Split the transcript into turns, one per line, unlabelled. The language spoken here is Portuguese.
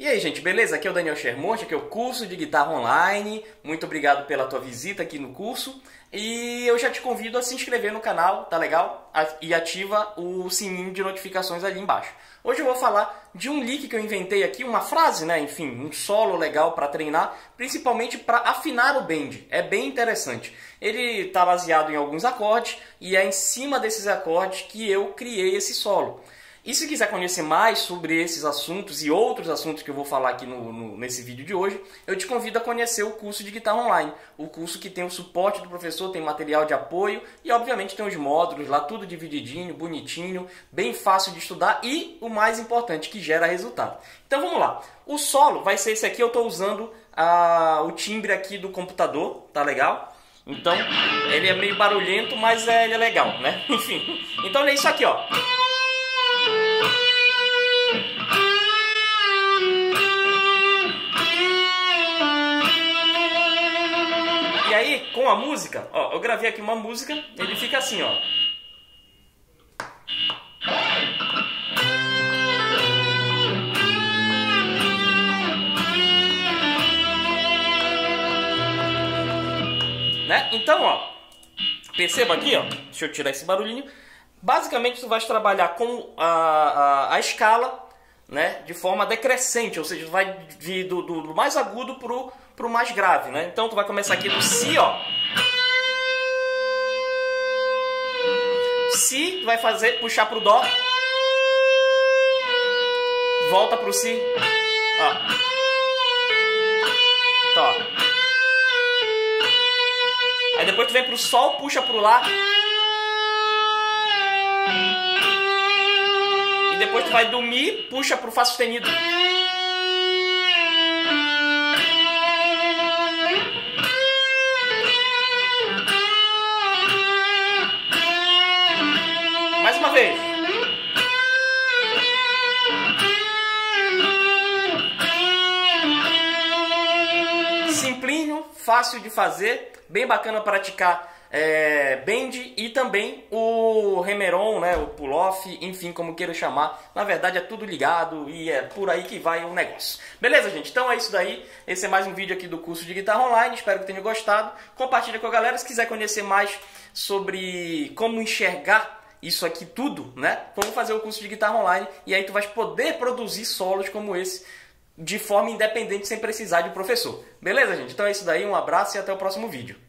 E aí, gente, beleza? Aqui é o Daniel Shermonte, aqui é o curso de guitarra online. Muito obrigado pela tua visita aqui no curso. E eu já te convido a se inscrever no canal, tá legal? E ativa o sininho de notificações ali embaixo. Hoje eu vou falar de um lick que eu inventei aqui, uma frase, né? Enfim, um solo legal para treinar, principalmente para afinar o bend. É bem interessante. Ele está baseado em alguns acordes e é em cima desses acordes que eu criei esse solo. E se quiser conhecer mais sobre esses assuntos e outros assuntos que eu vou falar aqui no, no, nesse vídeo de hoje, eu te convido a conhecer o curso de guitarra online. O curso que tem o suporte do professor, tem material de apoio e, obviamente, tem os módulos lá, tudo divididinho, bonitinho, bem fácil de estudar e, o mais importante, que gera resultado. Então vamos lá. O solo vai ser esse aqui, eu estou usando a, o timbre aqui do computador, tá legal? Então, ele é meio barulhento, mas é, ele é legal, né? Enfim, então é isso aqui, ó. E aí, com a música, ó, eu gravei aqui uma música, ele fica assim, ó. Né? Então, ó, perceba aqui, ó, deixa eu tirar esse barulhinho. Basicamente, tu vai trabalhar com a, a, a escala né, de forma decrescente, ou seja, vai de, do, do, mais agudo pro, pro mais grave. Né? Então, tu vai começar aqui do Si, ó. Si, tu vai fazer, puxar pro Dó. Volta pro Si. Ó. Então, ó. Aí depois tu vem pro Sol, puxa pro Lá. Depois tu vai do Mi, puxa pro Fá sustenido. Mais uma vez. Simplinho, fácil de fazer, bem bacana praticar é, e também o remeron, né, o pull-off, enfim, como queira chamar. Na verdade é tudo ligado e é por aí que vai o negócio. Beleza, gente? Então é isso daí. Esse é mais um vídeo aqui do curso de guitarra online. Espero que tenha gostado. Compartilha com a galera. Se quiser conhecer mais sobre como enxergar isso aqui tudo, né? Vamos fazer o curso de guitarra online e aí tu vais poder produzir solos como esse de forma independente sem precisar de professor. Beleza, gente? Então é isso daí. Um abraço e até o próximo vídeo.